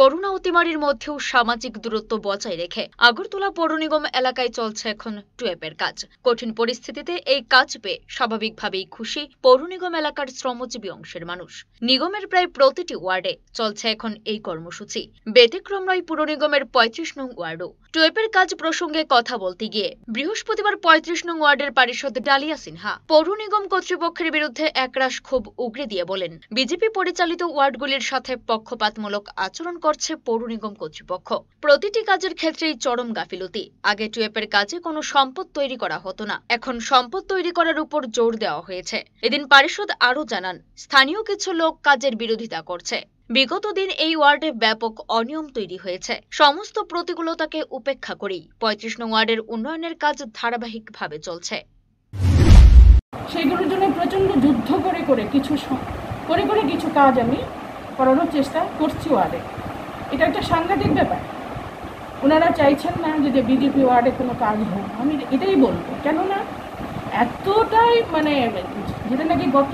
Corona অতিমারির মধ্যেও সামাজিক দূরত্ব বজায় রেখে আগরতলা পৌর নিগম এলাকায় চলছে এখন টুয়েপের কাজ। কঠিন পরিস্থিতিতে এই কাজ পেয়ে স্বাভাবিকভাবেই খুশি পৌর নিগম এলাকার শ্রমজীবী অংশের মানুষ। নিগমের প্রায় প্রতিটি ওয়ার্ডে চলছে এখন এই কর্মসূচি। ব্যতিক্রম নয় পুর নিগমের পঁয়ত্রিশ নং ওয়ার্ডও। টুয়েপের কাজ প্রসঙ্গে কথা বলতে গিয়ে বৃহস্পতিবার পঁয়ত্রিশ নং ওয়ার্ডের পারিষদ ডালিয়া সিনহা পৌর নিগম কর্তৃপক্ষের বিরুদ্ধে একরাশ ক্ষোভ উগরে দিয়ে বলেন, বিজেপি পরিচালিত ওয়ার্ডগুলির সাথে পক্ষপাতমূলক আচরণ করছে পৌর নিগম কর্তৃপক্ষ। প্রতিটি কাজের ক্ষেত্রেই চরম গাফিলতি। আগে টুয়েপের কাজে কোনো সম্পদ তৈরি করা হতো না। এখন সম্পদ তৈরি করার উপর জোর দেওয়া হয়েছে। এদিন পারিষদ আরও জানান, স্থানীয় কিছু লোক কাজের বিরোধিতা করছে। বিগত দিন এই ওয়ার্ডে ব্যাপক অনিয়ম তৈরি হয়েছে। সমস্ত প্রতিকূলতাকে উপেক্ষা করেই পঁয়ত্রিশ নং ওয়ার্ডের উন্নয়নের কাজ ধারাবাহিকভাবে চলছে। সেইগুলোর জন্য প্রচণ্ড যুদ্ধ করে করে কিছু করে করে কিছু কাজ আমি করানোর চেষ্টা করছি ওয়ার্ডে। এটা একটা সাংঘাতিক ব্যাপার। ওনারা চাইছেন না যে বিজেপি ওয়ার্ডে কোনো কাজ হোক। আমি এটাই বলব। কেননা এতটাই মানে যেটা নাকি গত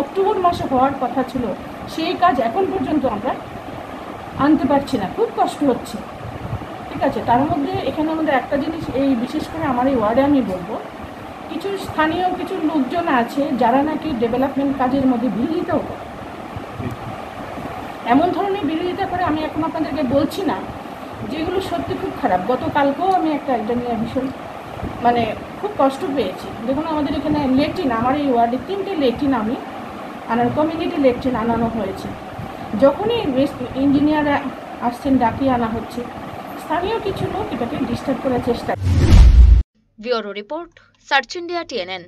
অক্টোবর মাসে হওয়ার কথা ছিল, সেই কাজ এখন পর্যন্ত আমরা আনতে পারছি না। খুব কষ্ট হচ্ছে। ঠিক আছে? তার মধ্যে এখানে আমাদের একটা জিনিস, এই বিশেষ করে আমার এই ওয়ার্ডে আমি বলব, কিছু স্থানীয় কিছু লোকজন আছে, যারা নাকি ডেভেলপমেন্ট কাজের মধ্যে বিরোধিতাও করে এমন ধরনের বিরোধিতা করে আমি এখন আপনাদেরকে বলছি না, যেগুলো সত্যি খুব খারাপ। গতকালকেও আমি একটা একজন ভীষণ মানে খুব কষ্ট পেয়েছি। দেখুন, আমাদের এখানে লেট্রিন, আমার এই ওয়ার্ডে তিনটে লেট্রিন আমি, আনার কমিউনিটি লেট্রিন আনানো হয়েছে। যখনই ইঞ্জিনিয়াররা আসছেন, ডাকিয়ে আনা হচ্ছে, স্থানীয় কিছু লোক এটাকে ডিস্টার্ব করার চেষ্টা bureau report, search India TNN.